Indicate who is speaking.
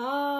Speaker 1: Ah.